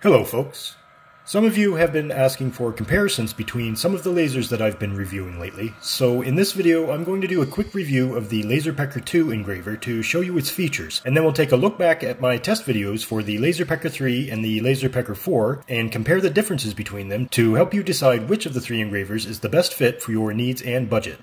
Hello folks. Some of you have been asking for comparisons between some of the lasers that I've been reviewing lately, so in this video I'm going to do a quick review of the LaserPecker 2 engraver to show you its features, and then we'll take a look back at my test videos for the LaserPecker 3 and the LaserPecker 4 and compare the differences between them to help you decide which of the three engravers is the best fit for your needs and budget.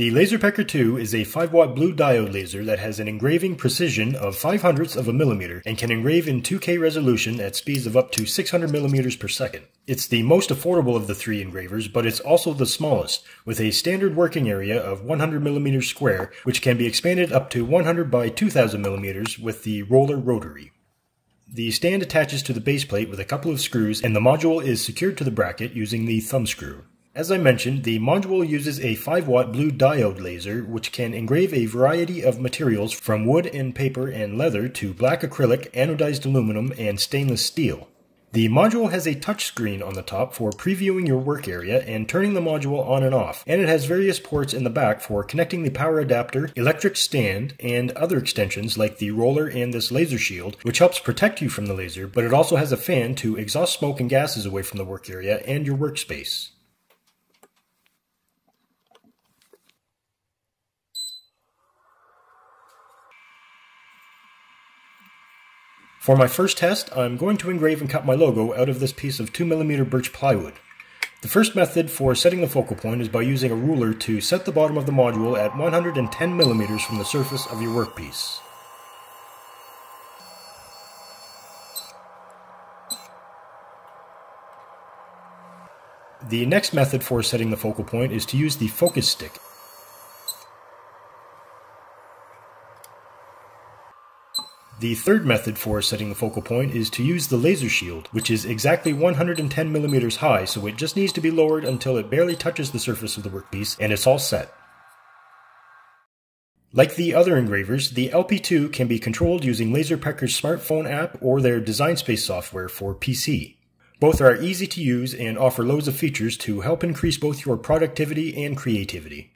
The LaserPecker 2 is a 5 watt blue diode laser that has an engraving precision of 5 hundredths of a millimeter and can engrave in 2K resolution at speeds of up to 600 millimeters per second. It's the most affordable of the three engravers, but it's also the smallest, with a standard working area of 100 millimeters square, which can be expanded up to 100 by 2000 millimeters with the roller rotary. The stand attaches to the base plate with a couple of screws, and the module is secured to the bracket using the thumb screw. As I mentioned, the module uses a 5 watt blue diode laser which can engrave a variety of materials from wood and paper and leather to black acrylic, anodized aluminum, and stainless steel. The module has a touchscreen on the top for previewing your work area and turning the module on and off, and it has various ports in the back for connecting the power adapter, electric stand, and other extensions like the roller and this laser shield, which helps protect you from the laser, but it also has a fan to exhaust smoke and gases away from the work area and your workspace. For my first test, I'm going to engrave and cut my logo out of this piece of 2mm birch plywood. The first method for setting the focal point is by using a ruler to set the bottom of the module at 110mm from the surface of your workpiece. The next method for setting the focal point is to use the focus stick. The third method for setting the focal point is to use the laser shield, which is exactly 110 millimeters high, so it just needs to be lowered until it barely touches the surface of the workpiece, and it's all set. Like the other engravers, the LP2 can be controlled using LaserPecker's smartphone app or their Design Space software for PC. Both are easy to use and offer loads of features to help increase both your productivity and creativity.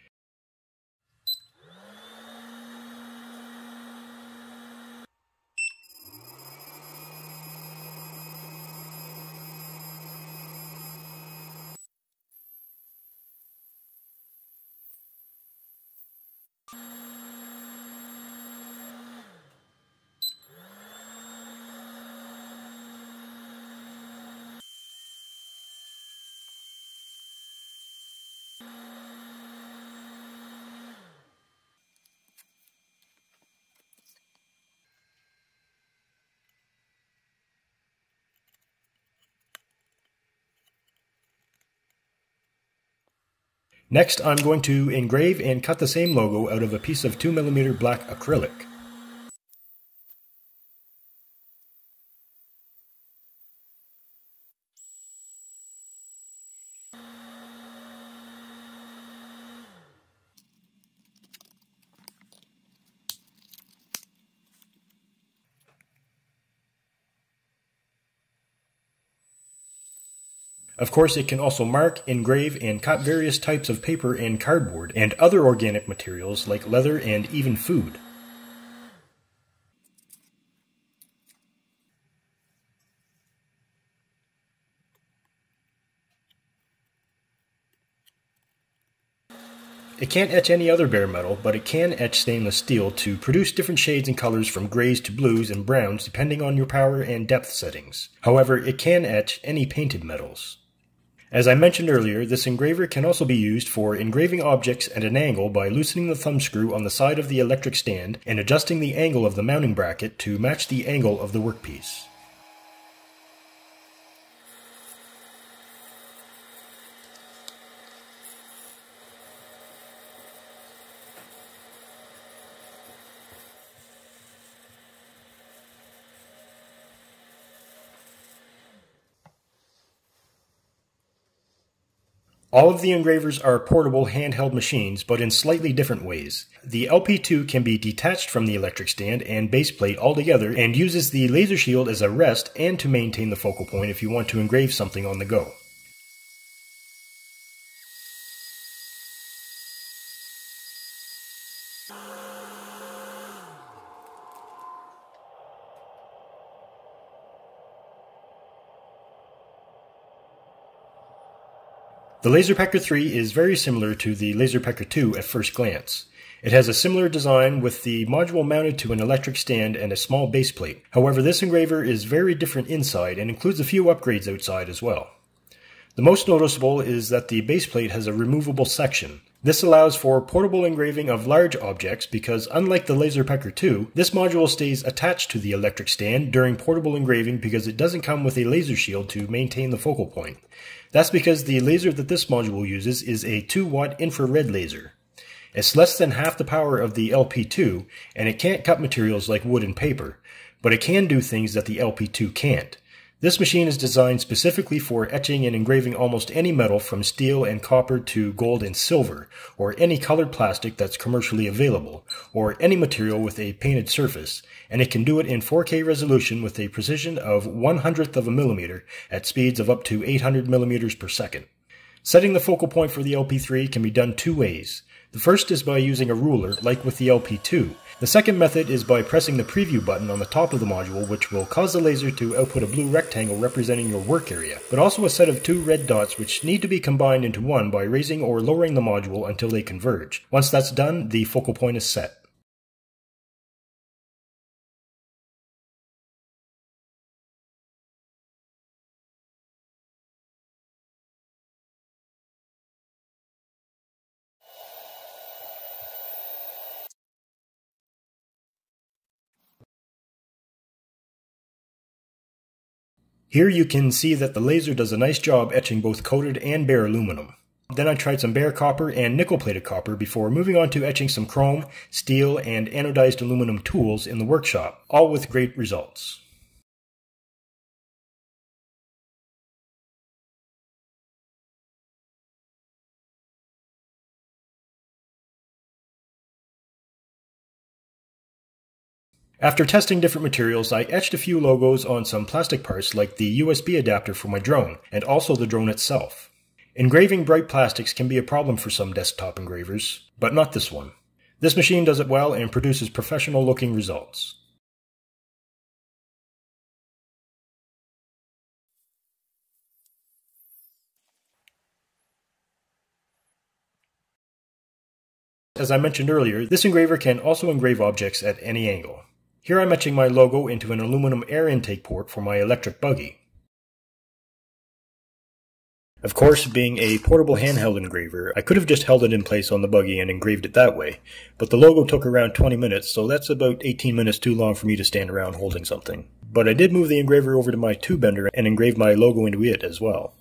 Next, I'm going to engrave and cut the same logo out of a piece of 2mm black acrylic. Of course, it can also mark, engrave, and cut various types of paper and cardboard, and other organic materials like leather and even food. It can't etch any other bare metal, but it can etch stainless steel to produce different shades and colors from grays to blues and browns depending on your power and depth settings. However, it can etch any painted metals. As I mentioned earlier, this engraver can also be used for engraving objects at an angle by loosening the thumb screw on the side of the electric stand and adjusting the angle of the mounting bracket to match the angle of the workpiece. All of the engravers are portable handheld machines, but in slightly different ways. The LP2 can be detached from the electric stand and base plate altogether and uses the laser shield as a rest and to maintain the focal point if you want to engrave something on the go. The LaserPecker 3 is very similar to the LaserPecker 2 at first glance. It has a similar design with the module mounted to an electric stand and a small base plate. However, this engraver is very different inside and includes a few upgrades outside as well. The most noticeable is that the base plate has a removable section. This allows for portable engraving of large objects because unlike the LaserPecker 2, this module stays attached to the electric stand during portable engraving because it doesn't come with a laser shield to maintain the focal point. That's because the laser that this module uses is a 2 watt infrared laser. It's less than half the power of the LP2, and it can't cut materials like wood and paper, but it can do things that the LP2 can't. This machine is designed specifically for etching and engraving almost any metal from steel and copper to gold and silver, or any colored plastic that's commercially available, or any material with a painted surface, and it can do it in 4K resolution with a precision of 1 hundredth of a millimeter at speeds of up to 800 millimeters per second. Setting the focal point for the LP3 can be done two ways. The first is by using a ruler, like with the LP2. The second method is by pressing the preview button on the top of the module, which will cause the laser to output a blue rectangle representing your work area, but also a set of two red dots which need to be combined into one by raising or lowering the module until they converge. Once that's done, the focal point is set. Here you can see that the laser does a nice job etching both coated and bare aluminum. Then I tried some bare copper and nickel plated copper before moving on to etching some chrome, steel, and anodized aluminum tools in the workshop, all with great results. After testing different materials, I etched a few logos on some plastic parts like the USB adapter for my drone, and also the drone itself. Engraving bright plastics can be a problem for some desktop engravers, but not this one. This machine does it well and produces professional looking results. As I mentioned earlier, this engraver can also engrave objects at any angle. Here I'm etching my logo into an aluminum air intake port for my electric buggy. Of course, being a portable handheld engraver, I could have just held it in place on the buggy and engraved it that way, but the logo took around 20 minutes, so that's about 18 minutes too long for me to stand around holding something. But I did move the engraver over to my tube bender and engrave my logo into it as well.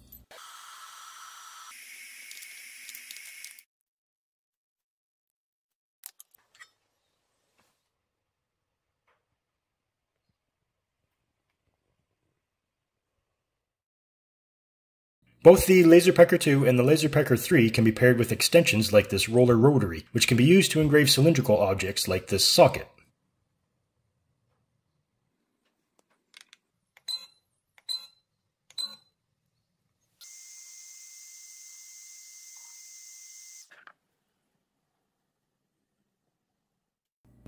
Both the LaserPecker 2 and the LaserPecker 3 can be paired with extensions like this roller rotary, which can be used to engrave cylindrical objects like this socket.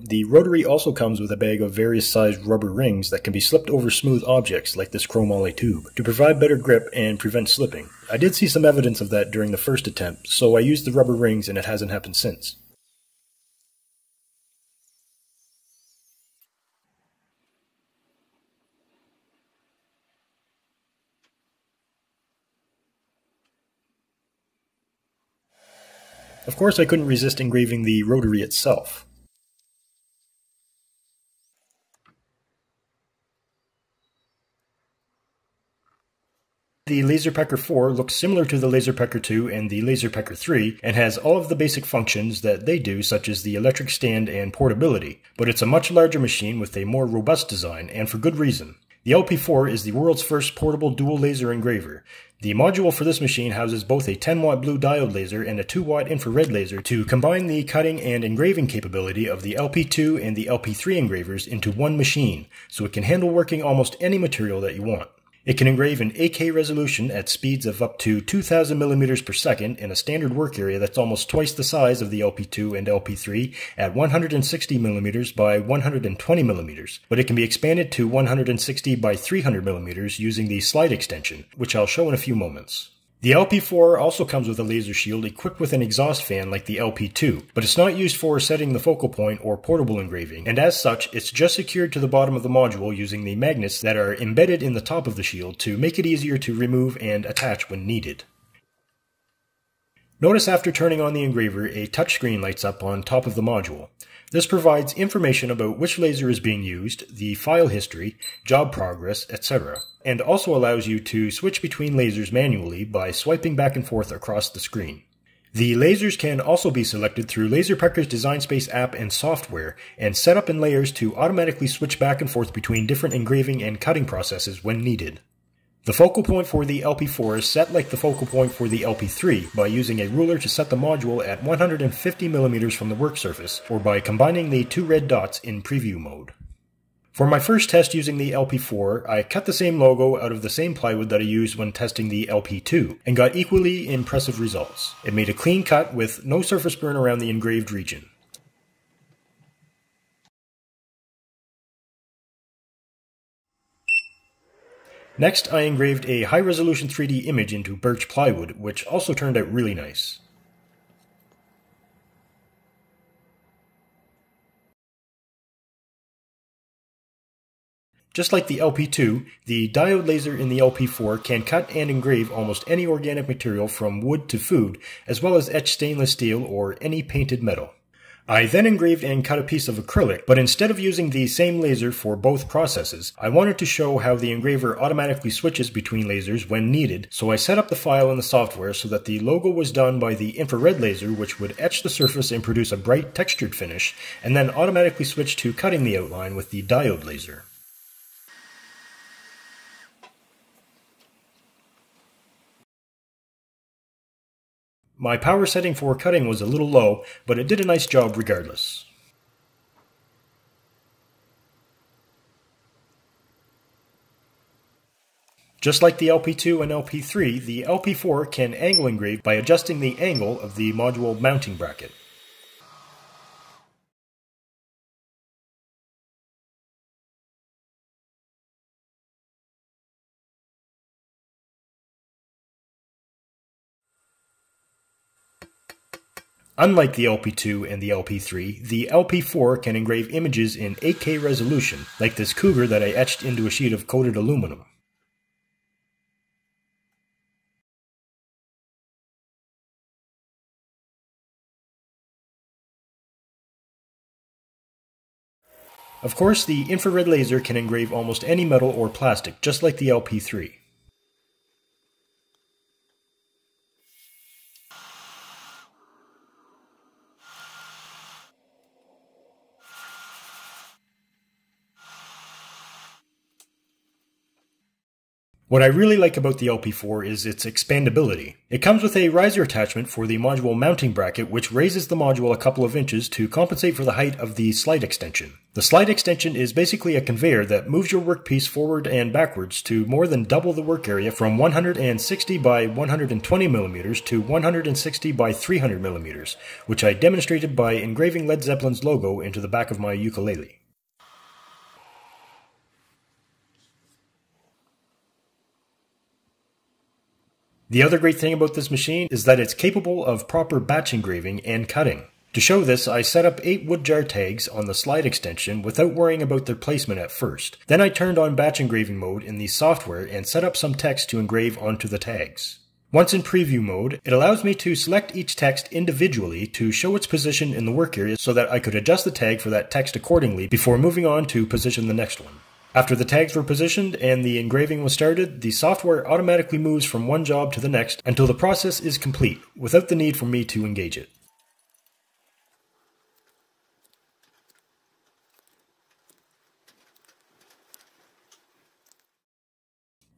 The rotary also comes with a bag of various sized rubber rings that can be slipped over smooth objects like this chromoly tube to provide better grip and prevent slipping. I did see some evidence of that during the first attempt, so I used the rubber rings and it hasn't happened since. Of course, I couldn't resist engraving the rotary itself. The LaserPecker 4 looks similar to the LaserPecker 2 and the LaserPecker 3 and has all of the basic functions that they do such as the electric stand and portability, but it's a much larger machine with a more robust design and for good reason. The LP4 is the world's first portable dual laser engraver. The module for this machine houses both a 10 watt blue diode laser and a 2 watt infrared laser to combine the cutting and engraving capability of the LP2 and the LP3 engravers into one machine, so it can handle working almost any material that you want. It can engrave in 8K resolution at speeds of up to 2000 millimeters per second in a standard work area that's almost twice the size of the LP2 and LP3 at 160 millimeters by 120 millimeters, but it can be expanded to 160 by 300 millimeters using the slide extension, which I'll show in a few moments. The LP4 also comes with a laser shield equipped with an exhaust fan like the LP2, but it's not used for setting the focal point or portable engraving, and as such, it's just secured to the bottom of the module using the magnets that are embedded in the top of the shield to make it easier to remove and attach when needed. Notice after turning on the engraver, a touchscreen lights up on top of the module. This provides information about which laser is being used, the file history, job progress, etc and also allows you to switch between lasers manually by swiping back and forth across the screen. The lasers can also be selected through LaserPecker's Design Space app and software, and set up in layers to automatically switch back and forth between different engraving and cutting processes when needed. The focal point for the LP4 is set like the focal point for the LP3 by using a ruler to set the module at 150mm from the work surface, or by combining the two red dots in preview mode. For my first test using the LP4, I cut the same logo out of the same plywood that I used when testing the LP2, and got equally impressive results. It made a clean cut with no surface burn around the engraved region. Next, I engraved a high-resolution 3D image into birch plywood, which also turned out really nice. Just like the LP2, the diode laser in the LP4 can cut and engrave almost any organic material from wood to food, as well as etch stainless steel or any painted metal. I then engraved and cut a piece of acrylic, but instead of using the same laser for both processes, I wanted to show how the engraver automatically switches between lasers when needed, so I set up the file in the software so that the logo was done by the infrared laser which would etch the surface and produce a bright textured finish, and then automatically switch to cutting the outline with the diode laser. My power setting for cutting was a little low, but it did a nice job regardless. Just like the LP2 and LP3, the LP4 can angle engrave by adjusting the angle of the module mounting bracket. Unlike the LP2 and the LP3, the LP4 can engrave images in 8K resolution, like this cougar that I etched into a sheet of coated aluminum. Of course, the infrared laser can engrave almost any metal or plastic, just like the LP3. What I really like about the LP4 is its expandability. It comes with a riser attachment for the module mounting bracket which raises the module a couple of inches to compensate for the height of the slide extension. The slide extension is basically a conveyor that moves your workpiece forward and backwards to more than double the work area from 160 by 120 millimeters to 160 by 300 millimeters, which I demonstrated by engraving Led Zeppelin's logo into the back of my ukulele. The other great thing about this machine is that it's capable of proper batch engraving and cutting. To show this, I set up 8 wood jar tags on the slide extension without worrying about their placement at first. Then I turned on batch engraving mode in the software and set up some text to engrave onto the tags. Once in preview mode, it allows me to select each text individually to show its position in the work area so that I could adjust the tag for that text accordingly before moving on to position the next one. After the tags were positioned and the engraving was started, the software automatically moves from one job to the next until the process is complete, without the need for me to engage it.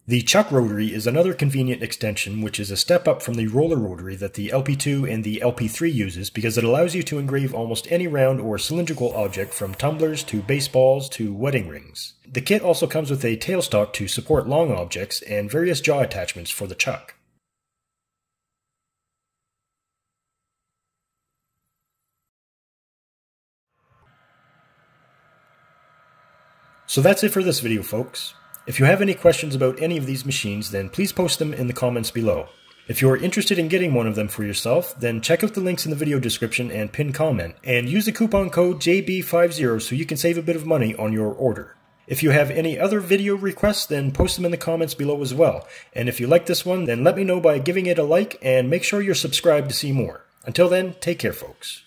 The chuck rotary is another convenient extension which is a step up from the roller rotary that the LP2 and the LP3 uses because it allows you to engrave almost any round or cylindrical object from tumblers to baseballs to wedding rings. The kit also comes with a tailstock to support long objects and various jaw attachments for the chuck. So that's it for this video folks. If you have any questions about any of these machines, then please post them in the comments below. If you're interested in getting one of them for yourself, then check out the links in the video description and pin comment, and use the coupon code JB50 so you can save a bit of money on your order. If you have any other video requests, then post them in the comments below as well. And if you like this one, then let me know by giving it a like and make sure you're subscribed to see more. Until then, take care, folks.